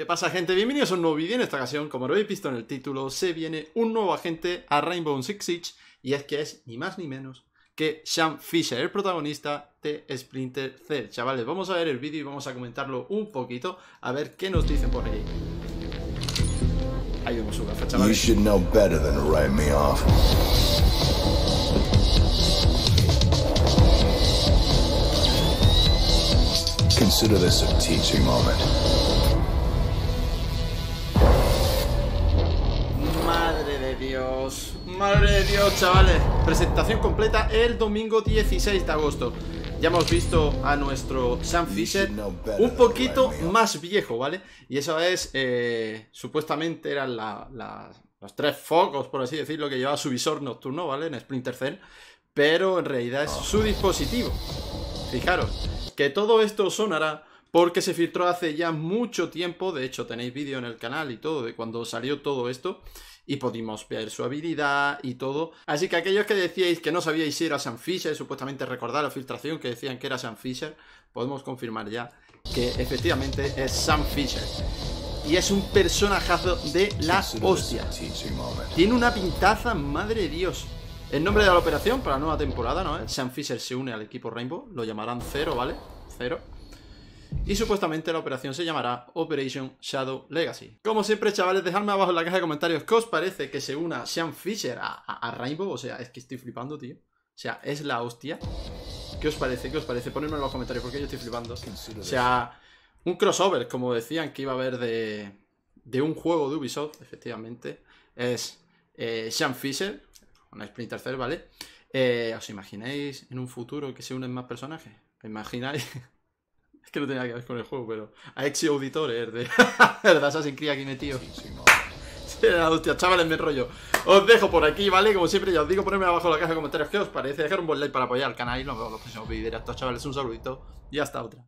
¿Qué pasa gente? Bienvenidos a un nuevo vídeo. En esta ocasión, como lo habéis visto en el título, se viene un nuevo agente a Rainbow Six Siege y es que es ni más ni menos que Sean Fisher, el protagonista de Splinter Cell. Chavales, vamos a ver el vídeo y vamos a comentarlo un poquito a ver qué nos dicen por ahí. Ahí vemos su gafa, chavales. know better than write me off. Consider this a teaching moment. Dios, madre de Dios, chavales. Presentación completa el domingo 16 de agosto. Ya hemos visto a nuestro Sam Fisher un poquito más viejo, ¿vale? Y eso es, eh, supuestamente eran la- la- los tres focos, por así decirlo, que llevaba su visor nocturno, ¿vale? En Splinter Cell. Pero en realidad es su dispositivo. Fijaros, que todo esto sonará porque se filtró hace ya mucho tiempo, de hecho tenéis vídeo en el canal y todo de cuando salió todo esto y pudimos ver su habilidad y todo. Así que aquellos que decíais que no sabíais si era Sam Fisher, supuestamente recordar la filtración que decían que era Sam Fisher, podemos confirmar ya que efectivamente es Sam Fisher. Y es un personajazo de la hostia. Tiene una pintaza, madre de Dios. El nombre de la operación para la nueva temporada, ¿no? Sam Fisher se une al equipo Rainbow. Lo llamarán Cero, ¿vale? Cero. Y supuestamente la operación se llamará Operation Shadow Legacy. Como siempre, chavales, dejadme abajo en la caja de comentarios qué os parece que se una Sam Fisher a, a- Rainbow. O sea, es que estoy flipando, tío. O sea, es la hostia. ¿Qué os parece? ¿Qué os parece? Ponedme en los comentarios porque yo estoy flipando. O sea, un crossover, como decían que iba a haber de, de un juego de Ubisoft, efectivamente. Es eh, Sean Fisher, con Splinter Cell, ¿vale? Eh, ¿Os imagináis en un futuro que se unen más personajes? ¿Os imagináis? que no tenía que ver con el juego, pero a Exio Auditores de, de Assassin's Creed aquí metido. Moment. La hostia, chavales, me enrollo. Os dejo por aquí, ¿vale? Como siempre, ya os digo, ponedme abajo en la caja de comentarios qué os parece, dejar un buen like para apoyar al canal y nos vemos en los próximos vídeos. Directos, chavales, un saludito y hasta otra.